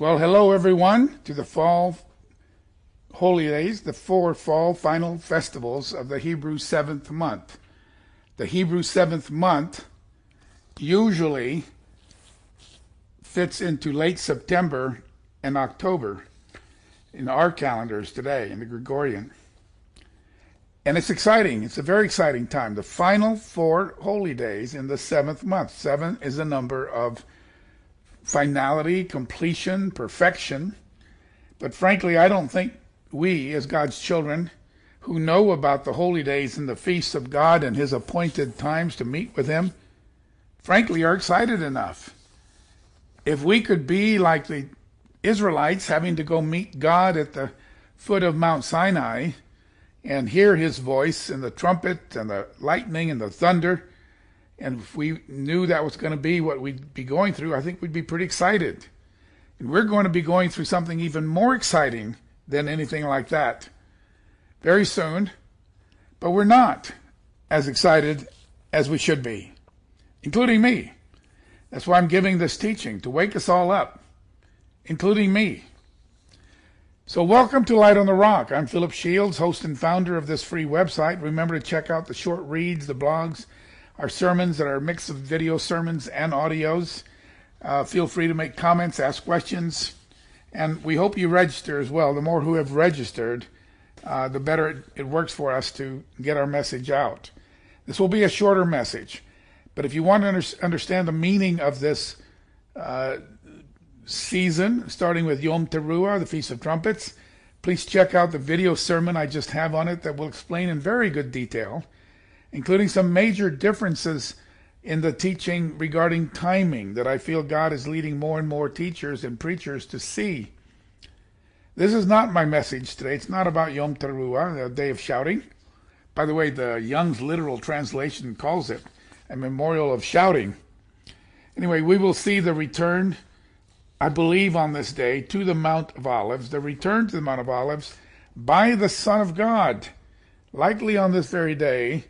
Well, hello everyone to the fall holy days, the four fall final festivals of the Hebrew seventh month. The Hebrew seventh month usually fits into late September and October in our calendars today, in the Gregorian. And it's exciting. It's a very exciting time. The final four holy days in the seventh month. Seven is a number of finality, completion, perfection. But frankly, I don't think we, as God's children, who know about the holy days and the feasts of God and His appointed times to meet with Him, frankly, are excited enough. If we could be like the Israelites having to go meet God at the foot of Mount Sinai and hear His voice and the trumpet and the lightning and the thunder, and if we knew that was going to be what we'd be going through, I think we'd be pretty excited. And we're going to be going through something even more exciting than anything like that very soon, but we're not as excited as we should be, including me. That's why I'm giving this teaching to wake us all up, including me. So, welcome to Light on the Rock. I'm Philip Shields, host and founder of this free website. Remember to check out the short reads, the blogs, our sermons that are a mix of video sermons and audios. Uh, feel free to make comments, ask questions, and we hope you register as well. The more who have registered, uh, the better it, it, works for us to get our message out. This will be a shorter message, but if you want to under- understand the meaning of this uh, season, starting with Yom Teruah, the Feast of Trumpets, please check out the video sermon I just have on it that will explain in very good detail including some major differences in the teaching regarding timing that I feel God is leading more and more teachers and preachers to see. This is not my message today. It's not about Yom Teruah, the day of shouting. By the way, the Young's literal translation calls it a memorial of shouting. Anyway, we will see the return, I believe, on this day to the Mount of Olives, the return to the Mount of Olives by the Son of God, likely on this very day,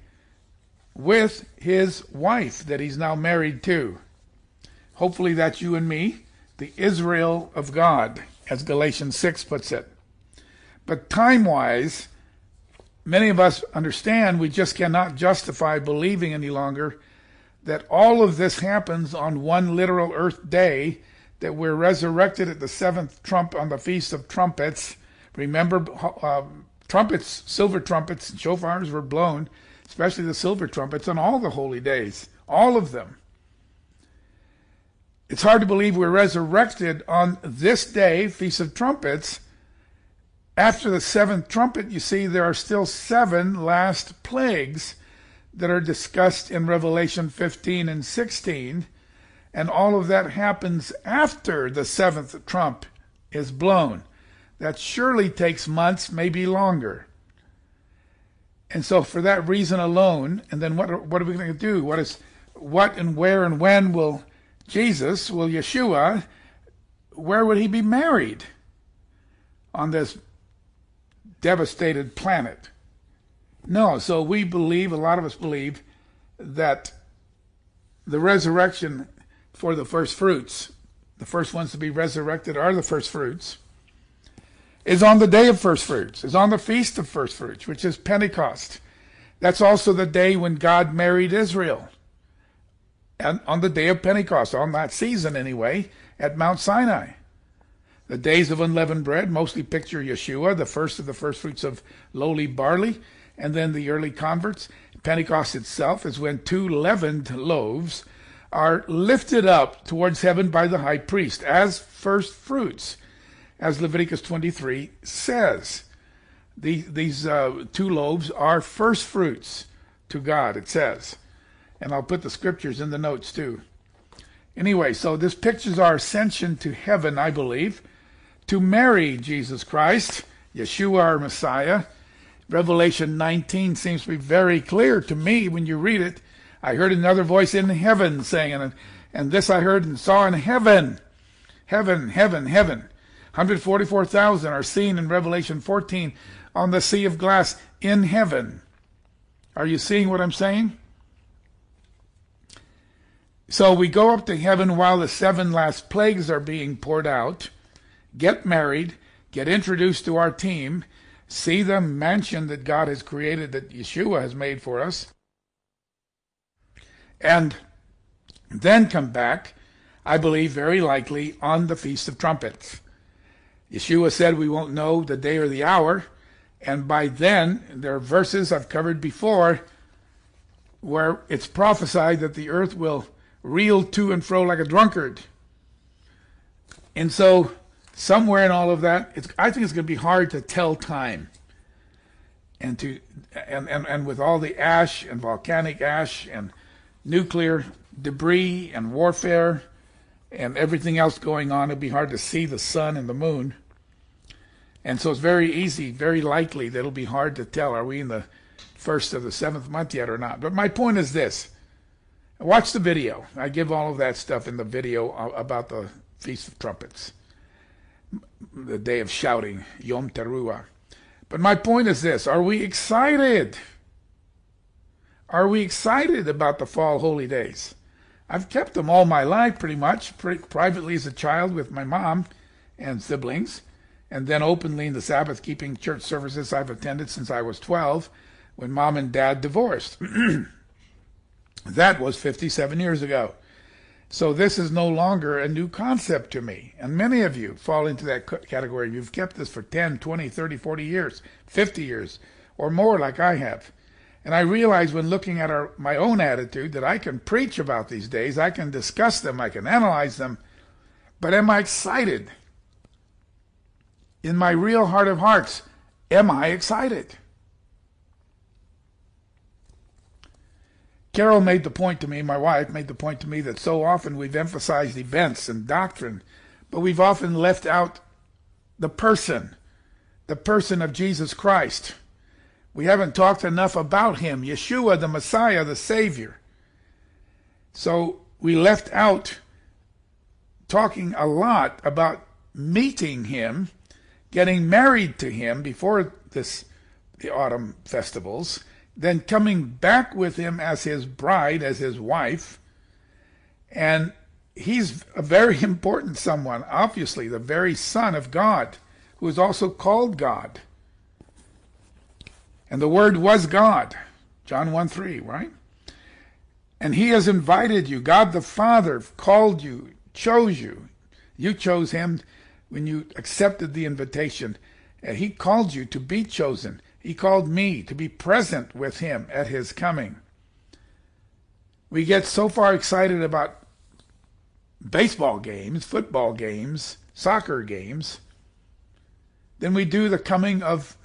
with his wife that he's now married to. Hopefully, that's you and me, the Israel of God, as Galatians 6 puts it. But time wise, many of us understand we just cannot justify believing any longer that all of this happens on one literal earth day, that we're resurrected at the seventh trump on the Feast of Trumpets. Remember, uh, trumpets, silver trumpets, and shofars were blown especially the silver trumpets, on all the holy days, all of them. It's hard to believe we're resurrected on this day, Feast of Trumpets. After the seventh trumpet, you see there are still seven last plagues that are discussed in Revelation 15 and 16, and all of that happens after the seventh trump is blown. That surely takes months, maybe longer. And so for that reason alone, and then what what are we going to do? What is what and where and when will Jesus, will Yeshua, where would he be married on this devastated planet? No, so we believe, a lot of us believe, that the resurrection for the first fruits, the first ones to be resurrected are the first fruits is on the day of first fruits, is on the feast of first fruits, which is Pentecost. That's also the day when God married Israel. And on the day of Pentecost, on that season anyway, at Mount Sinai. The days of unleavened bread mostly picture Yeshua, the first of the first fruits of lowly barley, and then the early converts. Pentecost itself is when two leavened loaves are lifted up towards heaven by the high priest as first fruits as Leviticus 23 says. The, these uh, two loaves are first fruits to God, it says. And I'll put the scriptures in the notes too. Anyway, so this pictures our ascension to heaven, I believe, to marry Jesus Christ, Yeshua, our Messiah. Revelation 19 seems to be very clear to me when you read it. I heard another voice in heaven saying, and, and this I heard and saw in heaven. Heaven, heaven, heaven. 144,000 are seen in Revelation 14 on the sea of glass in heaven. Are you seeing what I'm saying? So we go up to heaven while the seven last plagues are being poured out. get married, get introduced to our team, see the mansion that God has created, that Yeshua has made for us, and then come back, I believe very likely on the Feast of Trumpets. Yeshua said we won't know the day or the hour, and by then, there are verses I've covered before where it's prophesied that the earth will reel to and fro like a drunkard. And so, somewhere in all of that, I think it's going to be hard to tell time. And to and, and, and with all the ash and volcanic ash and nuclear debris and warfare and everything else going on, it'd be hard to see the sun and the moon. And so it's very easy, very likely that it'll be hard to tell are we in the first of the seventh month yet or not. But my point is this watch the video. I give all of that stuff in the video about the Feast of Trumpets, the day of shouting, Yom Teruah. But my point is this are we excited? Are we excited about the fall holy days? I've kept them all my life pretty much, pretty privately as a child with my mom and siblings and then openly in the Sabbath keeping church services I've attended since I was 12 when mom and dad divorced. that was 57 years ago. So this is no longer a new concept to me. And many of you fall into that category. You've kept this for 10, 20, 30, 40 years, 50 years, or more like I have. And I realize when looking at our, my own attitude that I can preach about these days, I can discuss them, I can analyze them, but am I excited? In my real heart of hearts, am I excited? Carol made the point to me, my wife made the point to me that so often we've emphasized events and doctrine, but we've often left out the person, the person of Jesus Christ. We haven't talked enough about him, Yeshua, the Messiah, the Savior. So we left out talking a lot about meeting him getting married to him before this the autumn festivals, then coming back with him as his bride, as his wife, and he's a very important someone, obviously, the very Son of God, who is also called God. And the Word was God, John 1 3, right? And he has invited you. God the Father called you, chose you. You chose him when you accepted the invitation. Uh, he called you to be chosen. He called me to be present with him at his coming. We get so far excited about baseball games, football games, soccer games, than we do the coming of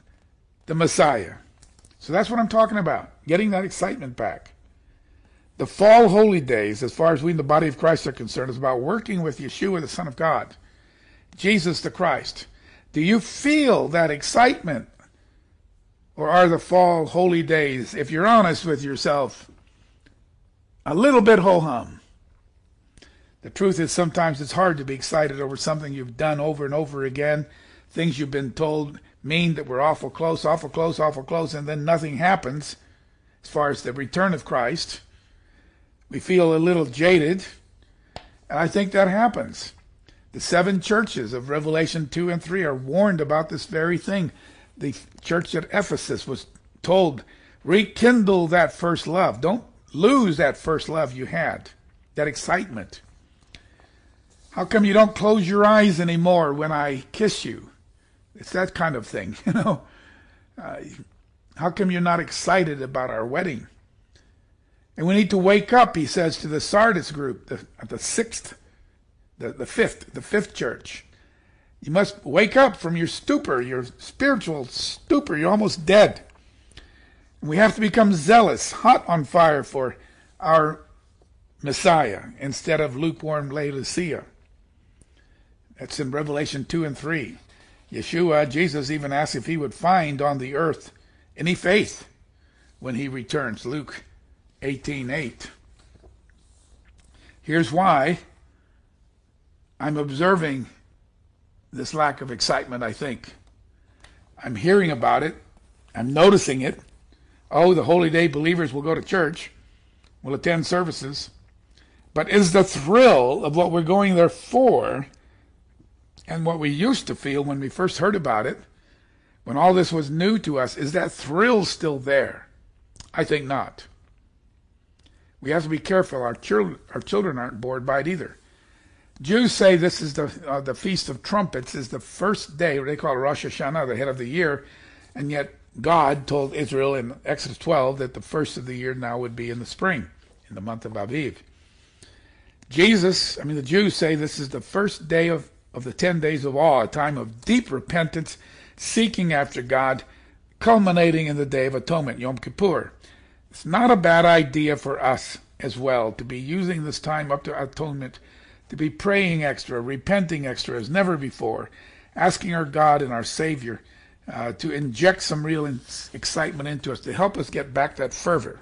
the Messiah. So that's what I'm talking about, getting that excitement back. The fall holy days, as far as we in the body of Christ are concerned, is about working with Yeshua, the Son of God Jesus the Christ. Do you feel that excitement? Or are the fall holy days, if you're honest with yourself, a little bit ho hum? The truth is, sometimes it's hard to be excited over something you've done over and over again. Things you've been told mean that we're awful close, awful close, awful close, and then nothing happens as far as the return of Christ. We feel a little jaded, and I think that happens. The seven churches of Revelation 2 and 3 are warned about this very thing. The church at Ephesus was told, rekindle that first love. Don't lose that first love you had, that excitement. How come you don't close your eyes anymore when I kiss you? It's that kind of thing, you know. Uh, how come you're not excited about our wedding? And we need to wake up, he says to the Sardis group, the, the sixth the, the fifth, the fifth church. You must wake up from your stupor, your spiritual stupor. You're almost dead. We have to become zealous, hot on fire for our Messiah instead of lukewarm Laodicea. That's in Revelation 2 and 3. Yeshua, Jesus even asked if he would find on the earth any faith when he returns. Luke 18 8. Here's why I'm observing this lack of excitement, I think. I'm hearing about it. I'm noticing it. Oh, the Holy Day believers will go to church, will attend services. But is the thrill of what we're going there for And what we used to feel when we first heard about it, when all this was new to us, is that thrill still there? I think not. We have to be careful. Our children, our children aren't bored by it either. Jews say this is the uh, the Feast of Trumpets is the first day, they call it Rosh Hashanah, the head of the year, and yet God told Israel in Exodus 12 that the first of the year now would be in the spring, in the month of Aviv. Jesus, I mean the Jews say this is the first day of, of the ten days of awe, a time of deep repentance, seeking after God, culminating in the Day of Atonement, Yom Kippur. It's not a bad idea for us as well to be using this time up to atonement to be praying extra, repenting extra as never before, asking our God and our Savior uh, to inject some real in- excitement into us to help us get back that fervor.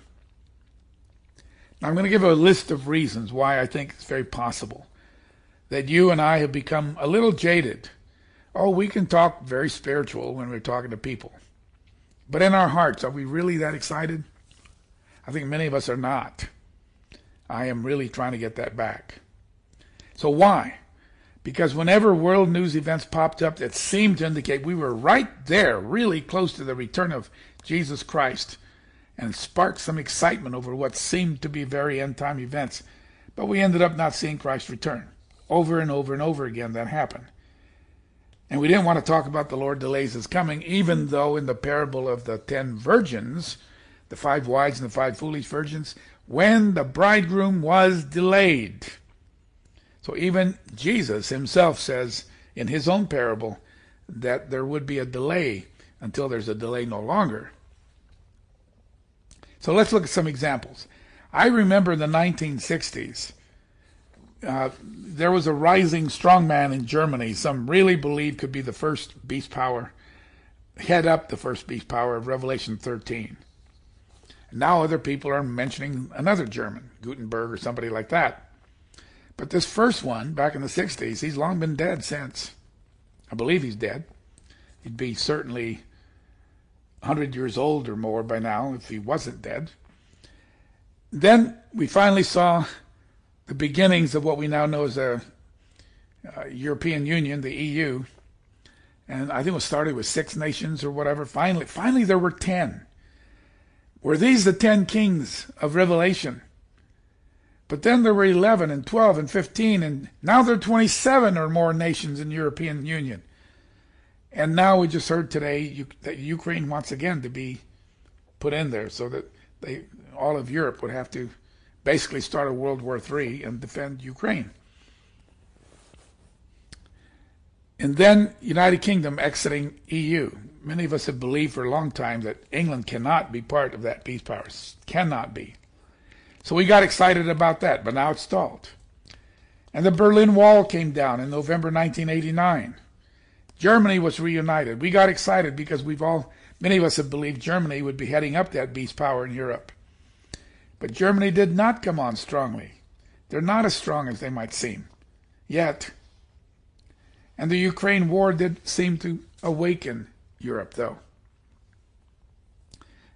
Now, I'm going to give a list of reasons why I think it's very possible that you and I have become a little jaded. Oh, we can talk very spiritual when we're talking to people. But in our hearts, are we really that excited? I think many of us are not. I am really trying to get that back. So why? Because whenever world news events popped up that seemed to indicate we were right there, really close to the return of Jesus Christ, and sparked some excitement over what seemed to be very end time events, but we ended up not seeing Christ return. Over and over and over again that happened. And we didn't want to talk about the Lord delays his coming, even though in the parable of the ten virgins, the five wise and the five foolish virgins, when the bridegroom was delayed, so even Jesus himself says in his own parable that there would be a delay until there's a delay no longer. So let's look at some examples. I remember in the 1960s, uh, there was a rising strongman in Germany, some really believed could be the first beast power, head up the first beast power of Revelation 13. And Now other people are mentioning another German, Guttenberg or somebody like that. But this first one, back in the 60s, he's long been dead since. I believe he's dead. He'd be certainly 100 years old or more by now if he wasn't dead. Then we finally saw the beginnings of what we now know as a uh, European Union, the EU, and I think it started with six nations or whatever. Finally, finally there were ten. Were these the ten kings of Revelation? But then there were 11 and 12 and 15, and now there are 27 or more nations in the European Union. And now we just heard today that Ukraine wants again to be put in there so that they all of Europe would have to basically start a World War III and defend Ukraine. And then United Kingdom exiting EU. Many of us have believed for a long time that England cannot be part of that beast power. Cannot be. So we got excited about that, but now it's stalled. And the Berlin Wall came down in November 1989. Germany was reunited. We got excited because we've all, many of us have believed Germany would be heading up that beast power in Europe. But Germany did not come on strongly. They're not as strong as they might seem, yet. And the Ukraine war did seem to awaken Europe, though.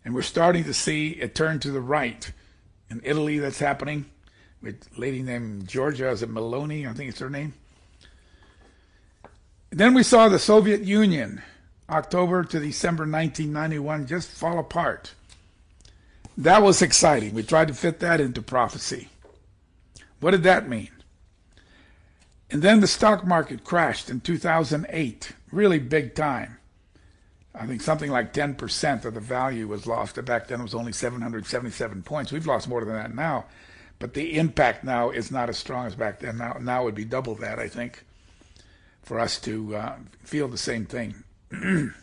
And we're starting to see it turn to the right in Italy that's happening with a lady named Georgia, is it Maloney? I think it's her name. Then we saw the Soviet Union, October to December 1991, just fall apart. That was exciting. We tried to fit that into prophecy. What did that mean? And then the stock market crashed in 2008, really big time. I think something like 10% of the value was lost. Back then it was only 777 points. We've lost more than that now. But the impact now is not as strong as back then. Now, now would be double that, I think, for us to uh, feel the same thing.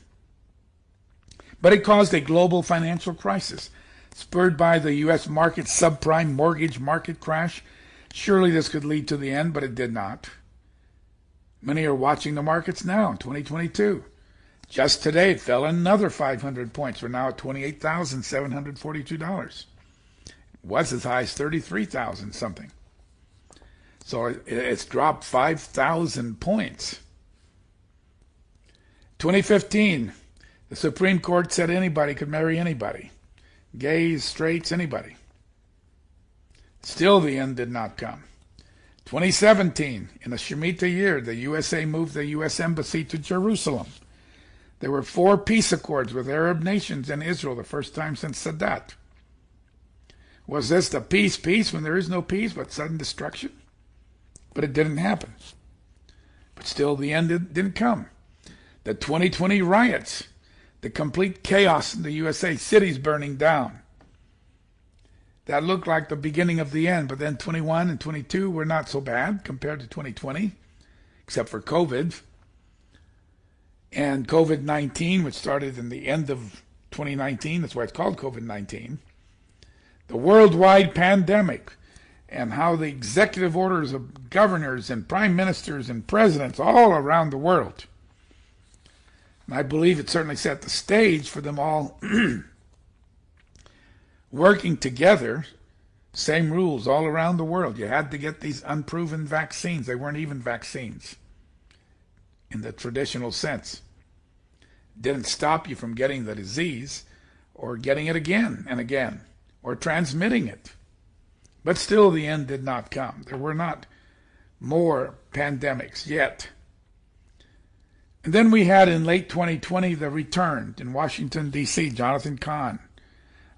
but it caused a global financial crisis, spurred by the U.S. market subprime mortgage market crash. Surely this could lead to the end, but it did not. Many are watching the markets now in 2022. Just today, it fell another 500 points. We're now at $28,742. It was as high as 33,000 something. So it's dropped 5,000 points. 2015, the Supreme Court said anybody could marry anybody gays, straights, anybody. Still, the end did not come. 2017, in a Shemitah year, the USA moved the U.S. Embassy to Jerusalem. There were four peace accords with Arab nations and Israel, the first time since Sadat. Was this the peace, peace, when there is no peace but sudden destruction? But it didn't happen. But still, the end didn't come. The 2020 riots, the complete chaos in the USA, cities burning down. That looked like the beginning of the end, but then 21 and 22 were not so bad compared to 2020, except for COVID. And COVID 19, which started in the end of 2019, that's why it's called COVID 19, the worldwide pandemic, and how the executive orders of governors and prime ministers and presidents all around the world. And I believe it certainly set the stage for them all working together, same rules all around the world. You had to get these unproven vaccines. They weren't even vaccines in the traditional sense. Didn't stop you from getting the disease or getting it again and again or transmitting it. But still, the end did not come. There were not more pandemics yet. And then we had in late 2020 the return in Washington, D.C., Jonathan Cahn.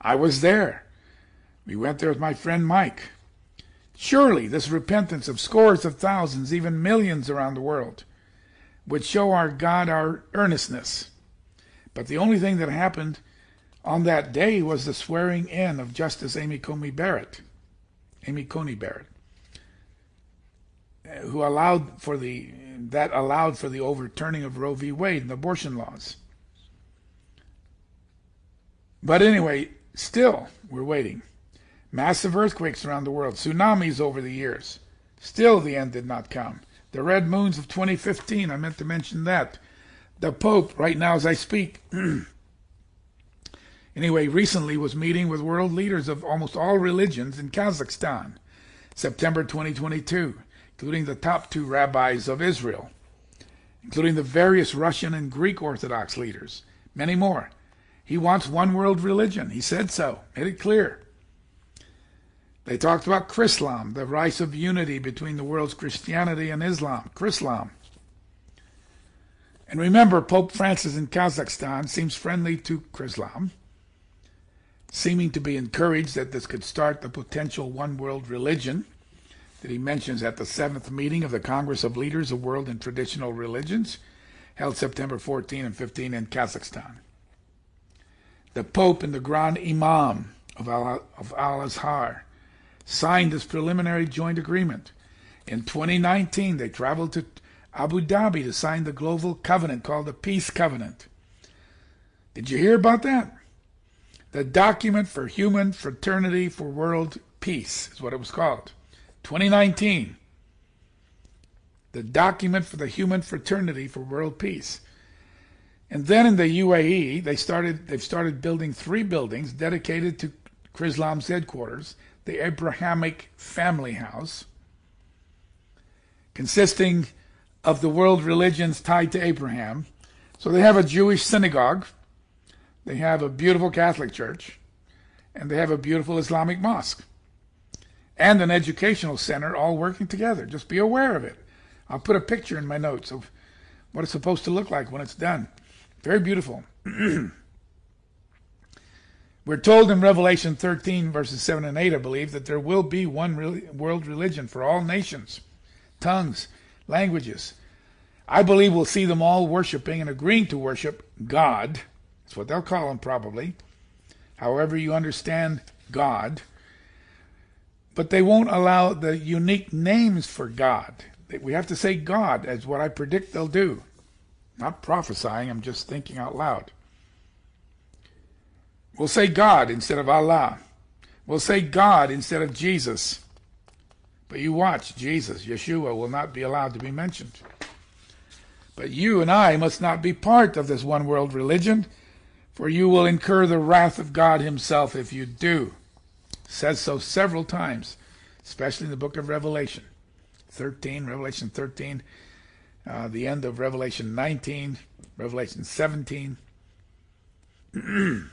I was there. We went there with my friend Mike. Surely this repentance of scores of thousands, even millions around the world, would show our God our earnestness. But the only thing that happened on that day was the swearing in of Justice Amy Coney Barrett, Amy Coney Barrett, uh, who allowed for the that allowed for the overturning of Roe v. Wade and abortion laws. But anyway, still we're waiting. Massive earthquakes around the world, tsunamis over the years. Still the end did not come. The red moons of 2015, I meant to mention that. The Pope, right now as I speak, anyway, recently was meeting with world leaders of almost all religions in Kazakhstan, September 2022, including the top two rabbis of Israel, including the various Russian and Greek Orthodox leaders, many more. He wants one world religion. He said so, made it clear. They talked about Chrislam, the rise of unity between the world's Christianity and Islam. Chrislam. And remember, Pope Francis in Kazakhstan seems friendly to Chrislam, seeming to be encouraged that this could start the potential one world religion that he mentions at the seventh meeting of the Congress of Leaders of World and Traditional Religions, held September 14 and 15 in Kazakhstan. The Pope and the Grand Imam of Al Azhar signed this preliminary joint agreement. In 2019, they traveled to Abu Dhabi to sign the global covenant called the Peace Covenant. Did you hear about that? The document for human fraternity for world peace is what it was called. 2019. The document for the human fraternity for world peace. And then in the UAE, they started they've started building three buildings dedicated to Chrislam's headquarters, the Abrahamic Family House, consisting of the world religions tied to Abraham. So they have a Jewish synagogue, they have a beautiful Catholic church, and they have a beautiful Islamic mosque, and an educational center all working together. Just be aware of it. I'll put a picture in my notes of what it's supposed to look like when it's done. Very beautiful. We're told in Revelation 13, verses 7 and 8, I believe, that there will be one world religion for all nations, tongues, languages. I believe we'll see them all worshiping and agreeing to worship God. That's what they'll call him, probably. However, you understand God. But they won't allow the unique names for God. We have to say God, as what I predict they'll do. Not prophesying, I'm just thinking out loud. We'll say God instead of Allah. We'll say God instead of Jesus. But you watch, Jesus, Yeshua, will not be allowed to be mentioned. But you and I must not be part of this one world religion, for you will incur the wrath of God Himself if you do. says so several times, especially in the book of Revelation 13, Revelation 13, uh, the end of Revelation 19, Revelation 17.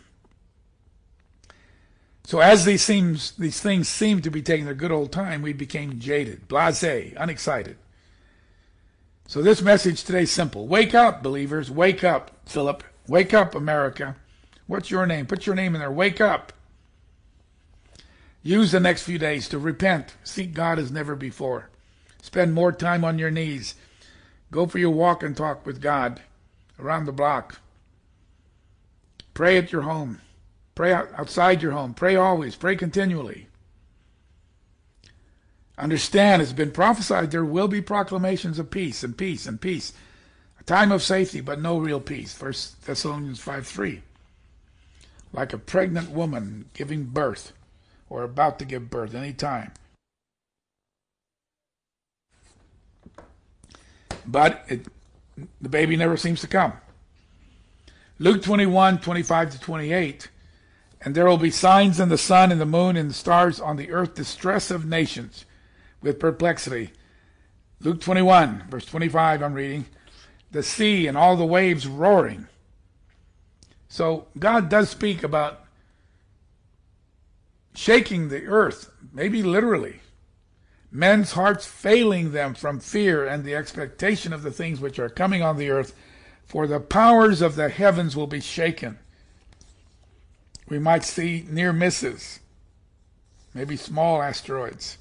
So as these seems these things seemed to be taking their good old time, we became jaded, blasé, unexcited. So this message today is simple. Wake up, believers. Wake up, Philip. Wake up, America. What's your name? Put your name in there. Wake up. Use the next few days to repent. Seek God as never before. Spend more time on your knees. Go for your walk and talk with God around the block. Pray at your home. Pray outside your home. Pray always. Pray continually. Understand, it's been prophesied there will be proclamations of peace and peace and peace. A time of safety, but no real peace. First Thessalonians 5 3. Like a pregnant woman giving birth or about to give birth any time. But it, the baby never seems to come. Luke 21 25 to 28. And there will be signs in the sun and the moon and the stars on the earth, distress of nations with perplexity. Luke 21, verse 25, I'm reading. The sea and all the waves roaring. So God does speak about shaking the earth, maybe literally. Men's hearts failing them from fear and the expectation of the things which are coming on the earth, for the powers of the heavens will be shaken. We might see near misses, maybe small asteroids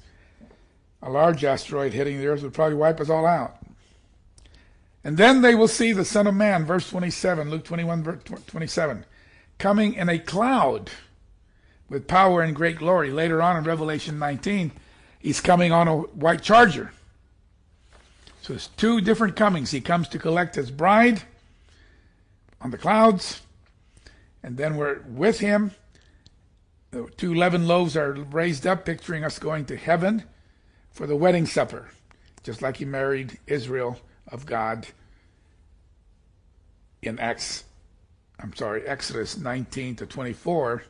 a large asteroid hitting the earth would probably wipe us all out. And then they will see the Son of Man, verse 27, Luke 21, verse 27, coming in a cloud with power and great glory. Later on in Revelation 19, he's coming on a white charger. So there's two different comings. He comes to collect his bride on the clouds, and then we're with him. The two leaven loaves are raised up, picturing us going to heaven for the wedding supper, just like he married Israel of God in Acts, I'm sorry, Exodus 19 to 24.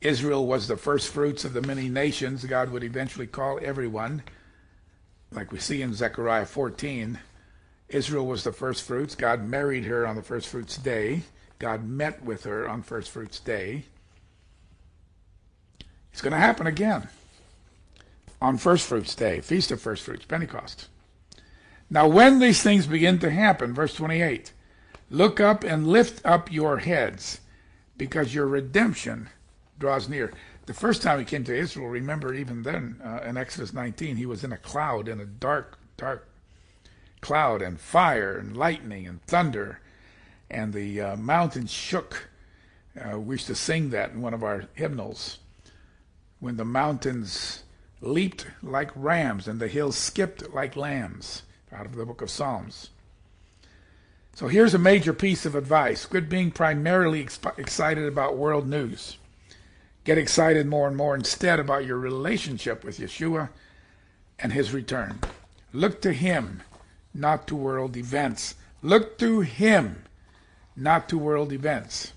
Israel was the first fruits of the many nations. God would eventually call everyone, like we see in Zechariah 14. Israel was the first fruits. God married her on the first fruits day. God met with her on first fruits day. It's going to happen again on First Fruits Day, Feast of First Fruits, Pentecost. Now, when these things begin to happen, verse 28, look up and lift up your heads, because your redemption draws near. The first time he came to Israel, remember, even then uh, in Exodus 19, he was in a cloud, in a dark, dark cloud, and fire, and lightning, and thunder, and the uh, mountains shook. Uh, we used to sing that in one of our hymnals. When the mountains leaped like rams, and the hills skipped like lambs, out of the book of Psalms. So here's a major piece of advice. Quit being primarily exp- excited about world news. Get excited more and more instead about your relationship with Yeshua and his return. Look to him, not to world events. Look to him, not to world events.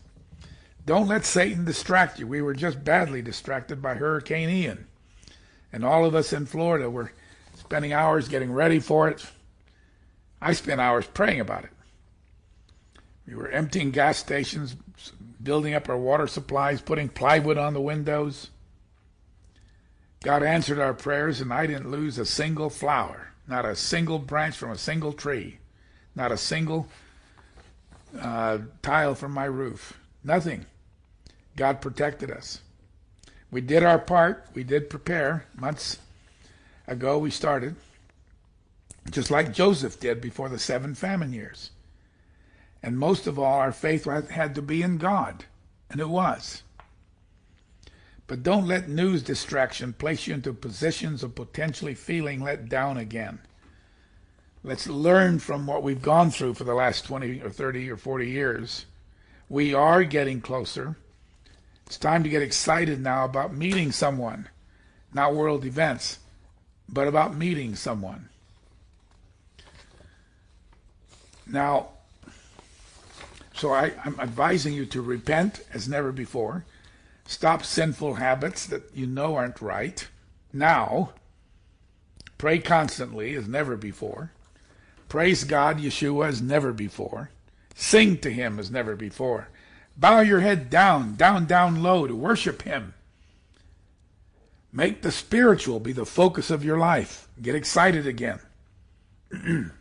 Don't let Satan distract you. We were just badly distracted by Hurricane Ian. And all of us in Florida were spending hours getting ready for it. I spent hours praying about it. We were emptying gas stations, building up our water supplies, putting plywood on the windows. God answered our prayers, and I didn't lose a single flower, not a single branch from a single tree, not a single uh, tile from my roof. Nothing. God protected us. We did our part. We did prepare. Months ago, we started, just like Joseph did before the seven famine years. And most of all, our faith had to be in God, and it was. But don't let news distraction place you into positions of potentially feeling let down again. Let's learn from what we've gone through for the last 20 or 30 or 40 years. We are getting closer. It's time to get excited now about meeting someone, not world events, but about meeting someone. Now, so I, am advising you to repent as never before. Stop sinful habits that you know aren't right. Now, pray constantly as never before. Praise God, Yeshua, as never before. Sing to Him as never before. Bow your head down, down, down low to worship Him. Make the spiritual be the focus of your life. Get excited again.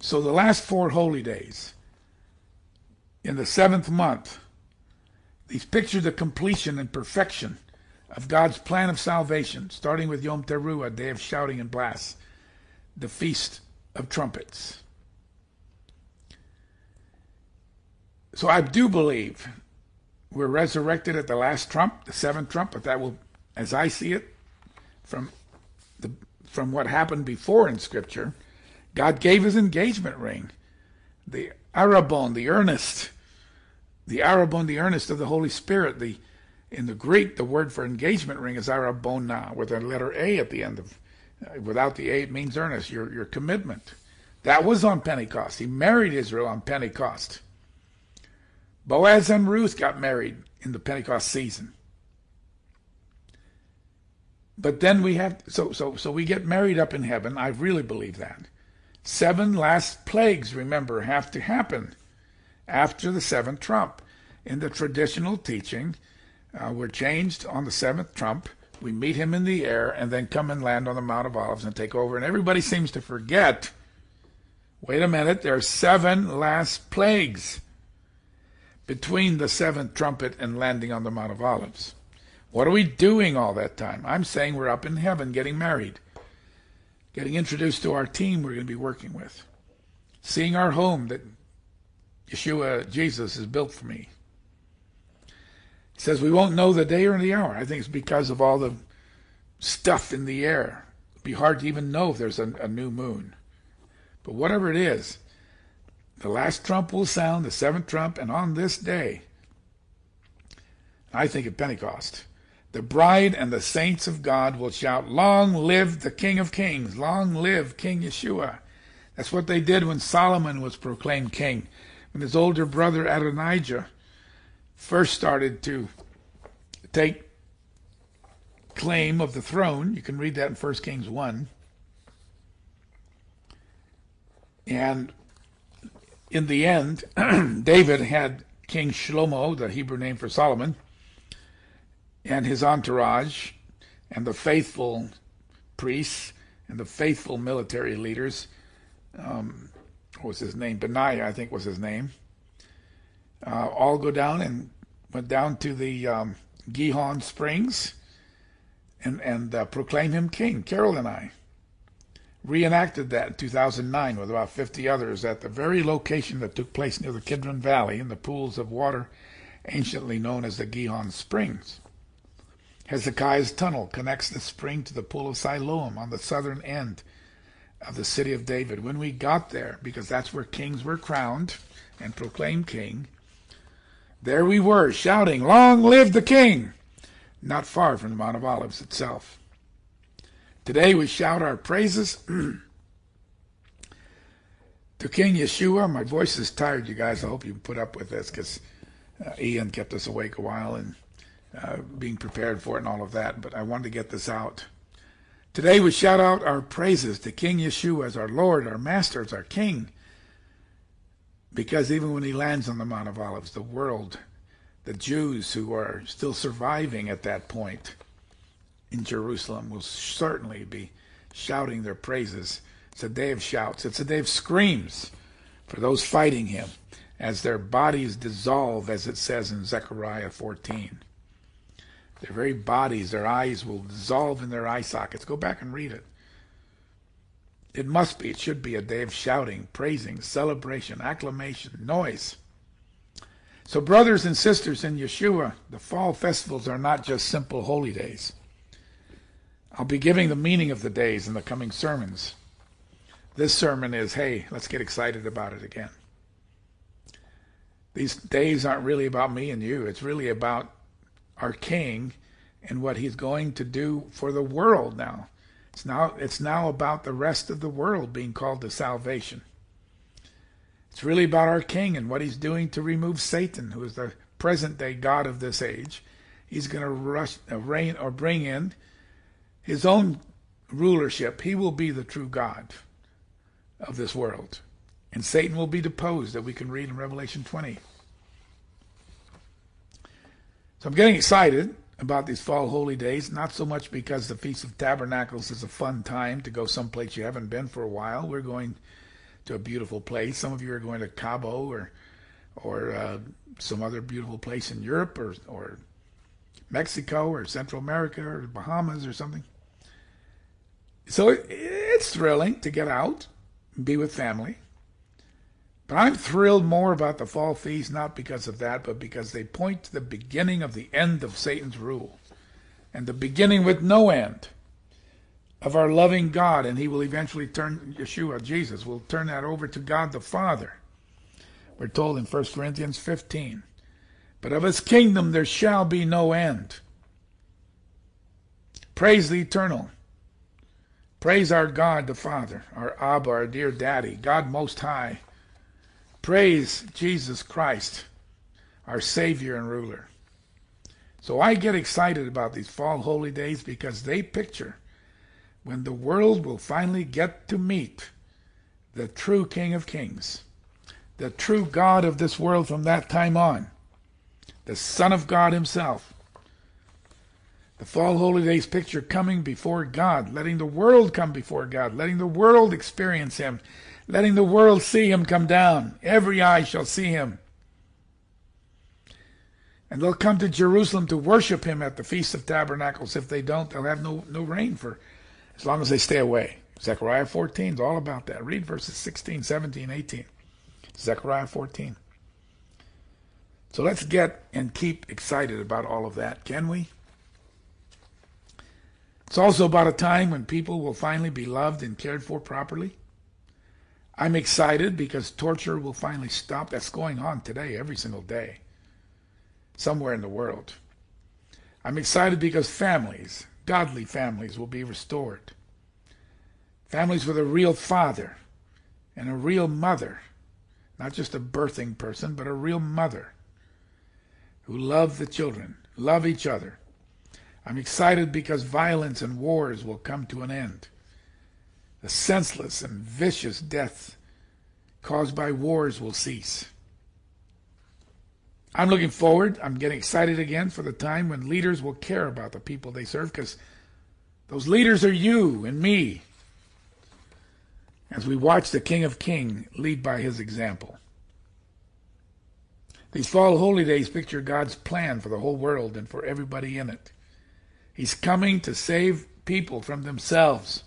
so, the last four holy days in the seventh month, these picture the completion and perfection of God's plan of salvation, starting with Yom Teruah, day of shouting and blasts, the feast of trumpets. So I do believe we're resurrected at the last trump, the seventh trump, but that will, as I see it, from the from what happened before in Scripture, God gave His engagement ring, the arabon, the earnest, the arabon, the earnest of the Holy Spirit. The in the Greek, the word for engagement ring is arabona, with a letter A at the end of. Without the A, it means earnest. Your your commitment. That was on Pentecost. He married Israel on Pentecost. Boaz and Ruth got married in the Pentecost season. But then we have so so so we get married up in heaven. I really believe that. Seven last plagues, remember, have to happen after the seventh trump. In the traditional teaching, uh, we're changed on the seventh trump. We meet him in the air and then come and land on the Mount of Olives and take over. And everybody seems to forget wait a minute, there are seven last plagues between the seventh trumpet and landing on the Mount of Olives. What are we doing all that time? I'm saying we're up in heaven getting married, getting introduced to our team we're going to be working with, seeing our home that Yeshua, Jesus, has built for me. He says we won't know the day or the hour. I think it's because of all the stuff in the air. It'd be hard to even know if there's a, a new moon. But whatever it is, the last trump will sound, the seventh trump, and on this day, I think at Pentecost, the bride and the saints of God will shout, Long live the King of Kings! Long live King Yeshua! That's what they did when Solomon was proclaimed king. When his older brother Adonijah first started to take claim of the throne, you can read that in 1 Kings 1. And in the end, David had King Shlomo, the Hebrew name for Solomon, and his entourage, and the faithful priests and the faithful military leaders. Um, what was his name? Benaiah, I think was his name. Uh, all go down and went down to the um, Gihon Springs and and uh, proclaim him king. Carol and I reenacted that in 2009 with about 50 others at the very location that took place near the Kidron Valley in the pools of water anciently known as the Gihon Springs. Hezekiah's tunnel connects the spring to the pool of Siloam on the southern end of the city of David. When we got there, because that's where kings were crowned and proclaimed king, there we were shouting, Long live the king! Not far from the Mount of Olives itself. Today we shout our praises to King Yeshua. My voice is tired, you guys. I hope you put up with this because uh, Ian kept us awake a while and uh, being prepared for it and all of that. But I wanted to get this out. Today we shout out our praises to King Yeshua as our Lord, our Master, as our King. Because even when he lands on the Mount of Olives, the world, the Jews who are still surviving at that point, in Jerusalem will certainly be shouting their praises. It's a day of shouts. It's a day of screams for those fighting him as their bodies dissolve, as it says in Zechariah 14. Their very bodies, their eyes will dissolve in their eye sockets. Go back and read it. It must be, it should be a day of shouting, praising, celebration, acclamation, noise. So, brothers and sisters in Yeshua, the fall festivals are not just simple holy days. I'll be giving the meaning of the days in the coming sermons. This sermon is, hey, let's get excited about it again. These days aren't really about me and you. It's really about our King and what he's going to do for the world now. It's now, it's now about the rest of the world being called to salvation. It's really about our king and what he's doing to remove Satan, who is the present day God of this age. He's going to rush, uh, reign or bring in his own rulership. He will be the true God of this world. And Satan will be deposed, that we can read in Revelation 20. So I'm getting excited about these fall holy days, not so much because the Feast of Tabernacles is a fun time to go someplace you haven't been for a while. We're going to a beautiful place. Some of you are going to Cabo or or uh, some other beautiful place in Europe or or Mexico or Central America or Bahamas or something. So it, it's thrilling to get out and be with family. But I'm thrilled more about the fall feast, not because of that, but because they point to the beginning of the end of Satan's rule and the beginning with no end of our loving God. And he will eventually turn, Yeshua, Jesus, will turn that over to God the Father. We're told in 1 Corinthians 15. But of his kingdom there shall be no end. Praise the eternal. Praise our God the Father, our Abba, our dear Daddy, God Most High Praise Jesus Christ, our Savior and ruler. So I get excited about these fall holy days because they picture when the world will finally get to meet the true King of Kings, the true God of this world from that time on, the Son of God Himself. The fall holy days picture coming before God, letting the world come before God, letting the world experience Him, letting the world see him come down. Every eye shall see him. And they'll come to Jerusalem to worship him at the Feast of Tabernacles. If they don't, they'll have no, no rain for as long as they stay away. Zechariah 14 is all about that. Read verses 16, 17, 18. Zechariah 14. So let's get and keep excited about all of that, can we? It's also about a time when people will finally be loved and cared for properly. I'm excited because torture will finally stop. That's going on today, every single day, somewhere in the world. I'm excited because families, godly families, will be restored. Families with a real father and a real mother, not just a birthing person, but a real mother who love the children, love each other. I'm excited because violence and wars will come to an end. The senseless and vicious deaths caused by wars will cease. I'm looking forward, I'm getting excited again for the time when leaders will care about the people they serve because those leaders are you and me as we watch the King of Kings lead by his example. These fall holy days picture God's plan for the whole world and for everybody in it. He's coming to save people from themselves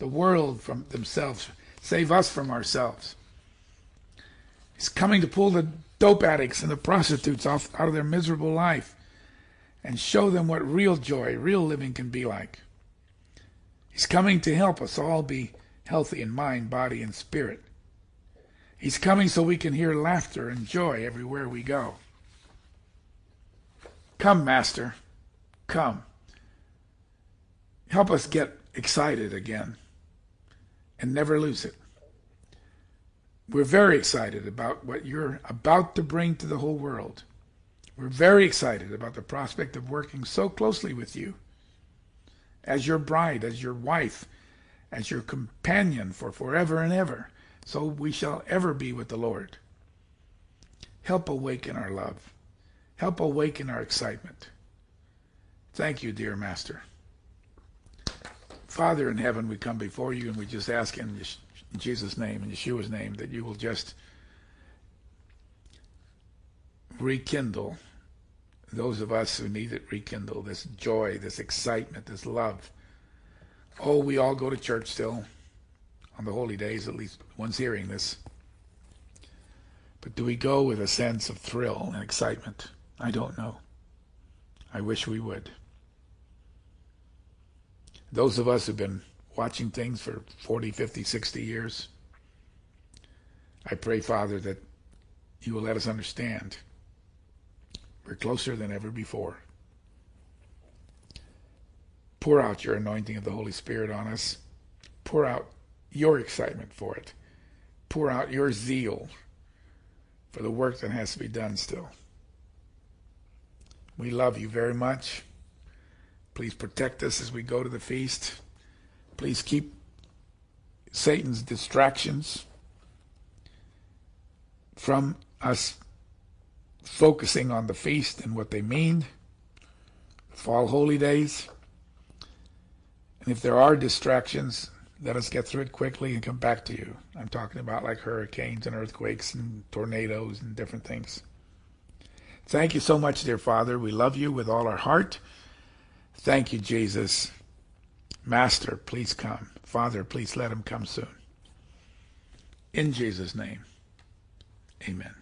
the world from themselves, save us from ourselves. He's coming to pull the dope addicts and the prostitutes off out of their miserable life and show them what real joy, real living can be like. He's coming to help us all be healthy in mind, body, and spirit. He's coming so we can hear laughter and joy everywhere we go. Come, Master. Come. Help us get excited again and never lose it. We're very excited about what you're about to bring to the whole world. We're very excited about the prospect of working so closely with you as your bride, as your wife, as your companion for forever and ever. So we shall ever be with the Lord. Help awaken our love. Help awaken our excitement. Thank you, dear Master. Father in heaven, we come before you and we just ask in Jesus' name, in Yeshua's name, that you will just rekindle those of us who need it rekindle this joy, this excitement, this love. Oh, we all go to church still on the holy days, at least one's hearing this. But do we go with a sense of thrill and excitement? I don't know. I wish we would. Those of us who've been watching things for 40, 50, 60 years, I pray, Father, that you will let us understand we're closer than ever before. Pour out your anointing of the Holy Spirit on us. Pour out your excitement for it. Pour out your zeal for the work that has to be done still. We love you very much. Please protect us as we go to the feast. Please keep Satan's distractions from us focusing on the feast and what they mean. fall holy days. And if there are distractions, let us get through it quickly and come back to you. I'm talking about like hurricanes and earthquakes and tornadoes and different things. Thank you so much, dear Father. We love you with all our heart. Thank you, Jesus. Master, please come. Father, please let him come soon. In Jesus' name, amen.